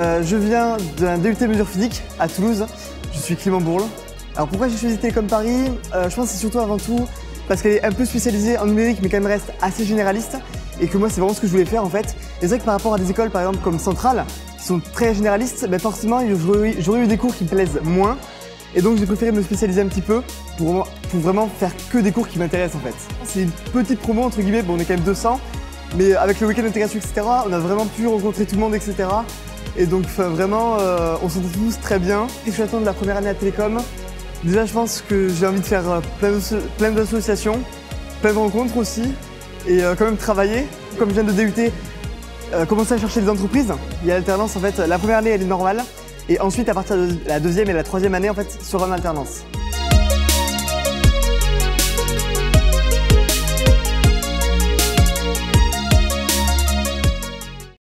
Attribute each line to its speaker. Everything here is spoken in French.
Speaker 1: Euh, je viens d'un DUT mesure physique à Toulouse. Je suis Clément Bourle. Alors pourquoi j'ai choisi Télécom Paris? Euh, Je pense que c'est surtout avant tout parce qu'elle est un peu spécialisée en numérique mais quand même reste assez généraliste et que moi c'est vraiment ce que je voulais faire en fait. Et c'est vrai que par rapport à des écoles par exemple comme Centrale qui sont très généralistes, ben forcément j'aurais eu- des cours qui me plaisent moins et donc j'ai préféré me spécialiser un petit peu pour, pour vraiment faire que des cours qui m'intéressent en fait. C'est une petite promo entre guillemets, bon on est quand même 200 mais avec le week-end d'intégration etc on a vraiment pu rencontrer tout le monde etc. Et donc vraiment euh, on s'entend tous très bien. Et je suis attendre de la première année à Télécom. Déjà, je pense que j'ai envie de faire euh, plein d'asso- plein d'associations, plein de rencontres aussi, et euh, quand même travailler. Comme je viens de euh, commencer à chercher des entreprises. Il y a l'alternance en fait. La première année, elle est normale, et ensuite, à partir de la deuxième et la troisième année, en fait, sera en alternance.